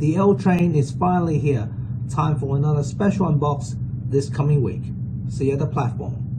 The L train is finally here. Time for another special unbox this coming week. See you at the platform.